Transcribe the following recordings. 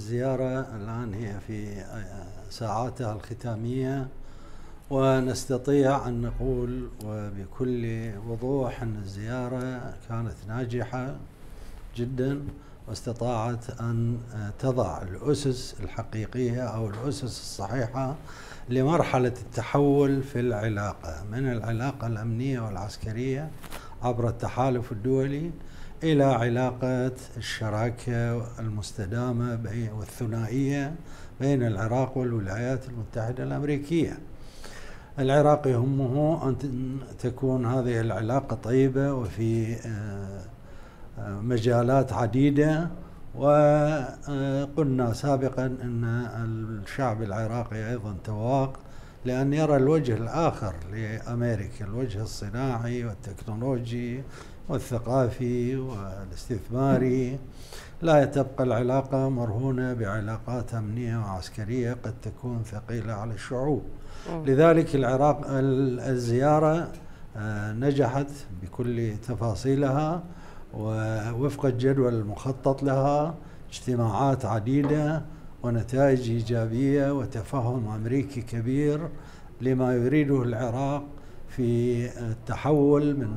الزيارة الآن هي في ساعاتها الختامية ونستطيع أن نقول وبكل وضوح أن الزيارة كانت ناجحة جدا واستطاعت أن تضع الأسس الحقيقية أو الأسس الصحيحة لمرحلة التحول في العلاقة من العلاقة الأمنية والعسكرية عبر التحالف الدولي إلى علاقة الشراكة المستدامة والثنائية بين العراق والولايات المتحدة الأمريكية. العراق يهمه أن تكون هذه العلاقة طيبة وفي آه، آه، مجالات عديدة وقلنا سابقا أن الشعب العراقي أيضا تواق لأن يرى الوجه الآخر لأمريكا الوجه الصناعي والتكنولوجي والثقافي والاستثماري. لا تبقى العلاقة مرهونة بعلاقات أمنية وعسكرية قد تكون ثقيلة على الشعوب. لذلك العراق الزيارة آه، نجحت بكل تفاصيلها ووفق الجدول المخطط لها اجتماعات عديدة ونتائج إيجابية وتفهم أمريكي كبير لما يريده العراق في التحول من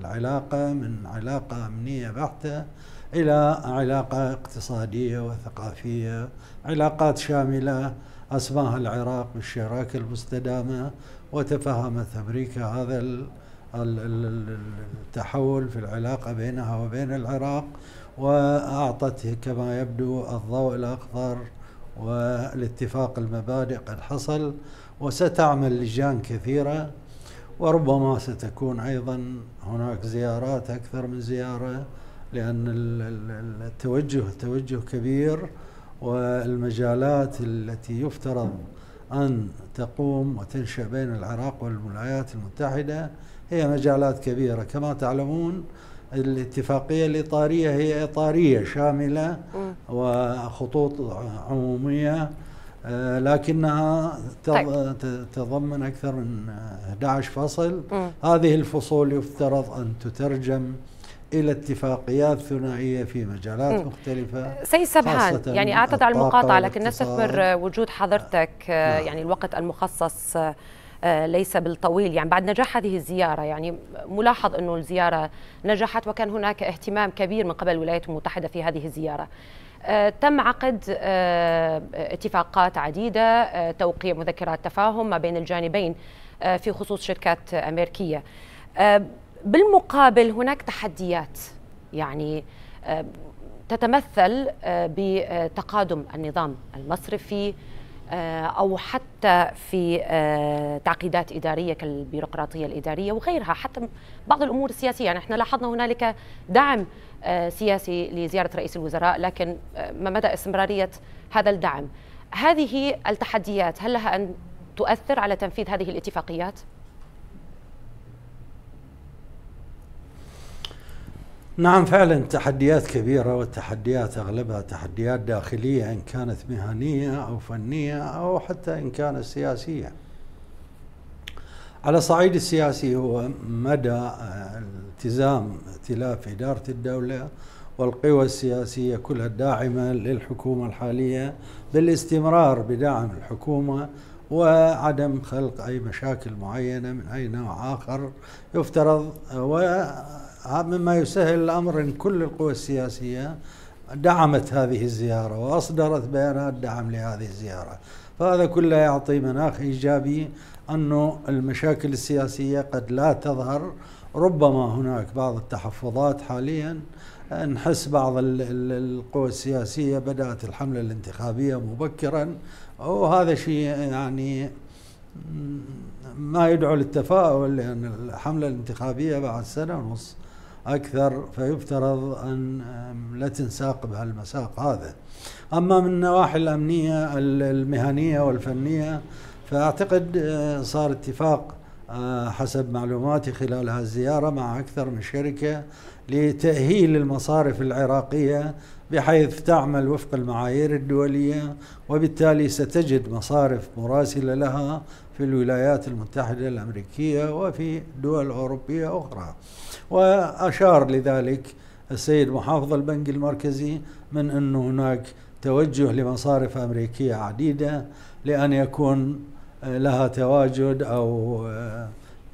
العلاقة من علاقة أمنية بحتة إلى علاقة اقتصادية وثقافية. علاقات شاملة أسماها العراق بالشراكة المستدامة وتفهمت أمريكا هذا التحول في العلاقة بينها وبين العراق وأعطته كما يبدو الضوء الأخضر والاتفاق المبادئ قد حصل. وستعمل لجان كثيرة وربما ستكون أيضا هناك زيارات أكثر من زيارة لأن التوجه توجه كبير والمجالات التي يفترض أن تقوم وتنشأ بين العراق والولايات المتحدة هي مجالات كبيرة. كما تعلمون الاتفاقية الإطارية هي إطارية شاملة وخطوط عمومية. لكنها طيب. تتضمن أكثر من 11 فصل هذه الفصول يفترض أن تترجم إلى اتفاقيات ثنائية في مجالات مختلفة سيد سبحان يعني اعتذر على المقاطعة لكن نستثمر وجود حضرتك آه، نعم. يعني الوقت المخصص آه، ليس بالطويل. يعني بعد نجاح هذه الزيارة يعني ملاحظ أنه الزيارة نجحت وكان هناك اهتمام كبير من قبل الولايات المتحدة في هذه الزيارة. آه، تم عقد آه، اتفاقات عديدة توقيع مذكرات تفاهم ما بين الجانبين في خصوص شركات أمريكية. بالمقابل هناك تحديات يعني تتمثل بتقادم النظام المصرفي آه، أو حتى في آه، تعقيدات إدارية كالبيروقراطية الإدارية وغيرها حتى بعض الأمور السياسية. يعني إحنا لاحظنا هنالك دعم آه، سياسي لزيارة رئيس الوزراء لكن ما مدى استمرارية هذا الدعم؟ هذه التحديات هل لها أن تؤثر على تنفيذ هذه الاتفاقيات؟ نعم فعلا تحديات كبيرة والتحديات أغلبها تحديات داخلية إن كانت مهنية أو فنية أو حتى إن كانت سياسية. على صعيد السياسي هو مدى التزام ائتلاف إدارة الدولة والقوى السياسية كلها الداعمة للحكومة الحالية بالاستمرار بدعم الحكومة وعدم خلق أي مشاكل معينة من أي نوع آخر يفترض و مما يسهل الأمر إن كل القوى السياسية دعمت هذه الزيارة وأصدرت بيانات دعم لهذه الزيارة. فهذا كله يعطي مناخ إيجابي أنه المشاكل السياسية قد لا تظهر. ربما هناك بعض التحفظات حاليا. نحس بعض القوى السياسية بدأت الحملة الانتخابية مبكرا. وهذا شيء يعني ما يدعو للتفاؤل لأن الحملة الانتخابية بعد سنة ونص أكثر فيفترض أن لا تنساق بهالمساق هذا. أما من النواحي الأمنية المهنية والفنية فأعتقد آه، صار اتفاق آه، حسب معلوماتي خلال هالزيارة مع أكثر من شركة لتأهيل المصارف العراقية بحيث تعمل وفق المعايير الدولية وبالتالي ستجد مصارف مراسلة لها في الولايات المتحدة الأمريكية وفي دول أوروبية أخرى. وأشار لذلك السيد محافظ البنك المركزي من أنه هناك توجه لمصارف أمريكية عديدة لأن يكون لها تواجد أو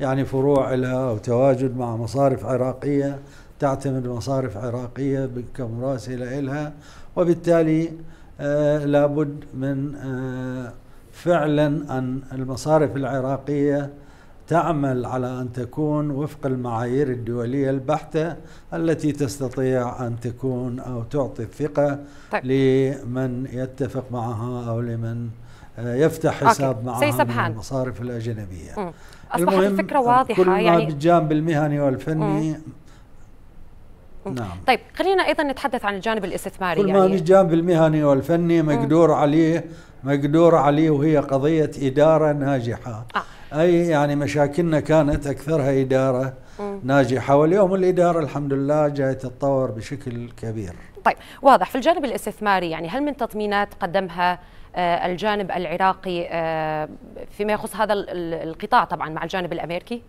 يعني فروع لها أو تواجد مع مصارف عراقية تعتمد مصارف عراقية كمراسلة لها وبالتالي آه لابد من آه فعلا أن المصارف العراقية تعمل على أن تكون وفق المعايير الدولية البحتة التي تستطيع أن تكون أو تعطي الثقة طيب. لمن يتفق معها أو لمن آه، يفتح حساب معها من المصارف الأجنبية م. أصبحت الفكرة واضحة كل ما يعني بالجانب المهني والفني م. نعم طيب خلينا أيضا نتحدث عن الجانب الإستثماري كل ما يعني بالجانب المهني والفني مقدور. عليه مقدور عليه وهي قضية إدارة ناجحة آه. أي يعني مشاكلنا كانت أكثرها إدارة م. ناجحة واليوم الإدارة الحمد لله جاية تتطور بشكل كبير طيب واضح في الجانب الإستثماري يعني هل من تضمينات قدمها آه، الجانب العراقي آه، فيما يخص هذا القطاع طبعا مع الجانب الأمريكي؟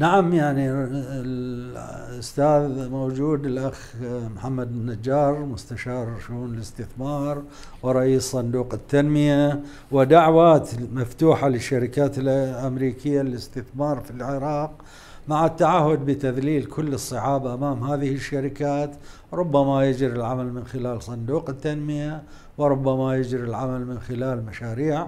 نعم يعني الأستاذ موجود الأخ محمد النجار مستشار شؤون الاستثمار ورئيس صندوق التنمية ودعوات مفتوحة للشركات الأمريكية للاستثمار في العراق. مع التعهد بتذليل كل الصعاب أمام هذه الشركات ربما يجري العمل من خلال صندوق التنمية وربما يجري العمل من خلال مشاريع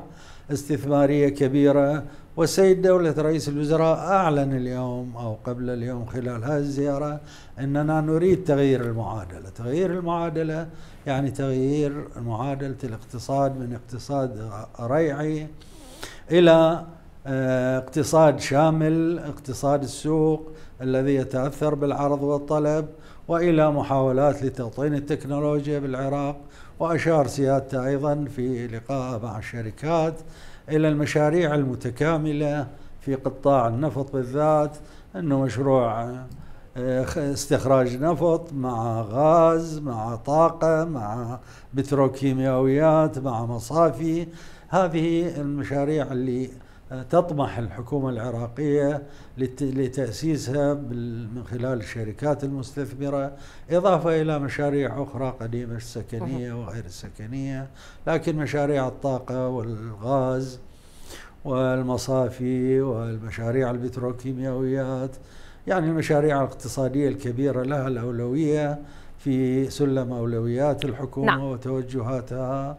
استثمارية كبيرة. والسيد دولة رئيس الوزراء أعلن اليوم أو قبل اليوم خلال هذه الزيارة أننا نريد تغيير المعادلة. تغيير المعادلة يعني تغيير معادلة الاقتصاد من اقتصاد ريعي إلى اقتصاد شامل اقتصاد السوق الذي يتأثر بالعرض والطلب وإلى محاولات لتوطين التكنولوجيا بالعراق وأشار سيادته أيضا في لقاء مع الشركات إلى المشاريع المتكاملة في قطاع النفط بالذات أنه مشروع آه، استخراج نفط مع غاز مع طاقة مع بتروكيماويات مع مصافي. هذه المشاريع اللي تطمح الحكومة العراقية لتأسيسها من خلال الشركات المستثمرة إضافة إلى مشاريع أخرى قديمة السكنية وغير السكنية لكن مشاريع الطاقة والغاز والمصافي والمشاريع البتروكيماويات يعني المشاريع الاقتصادية الكبيرة لها الأولوية في سلم أولويات الحكومة نعم. وتوجهاتها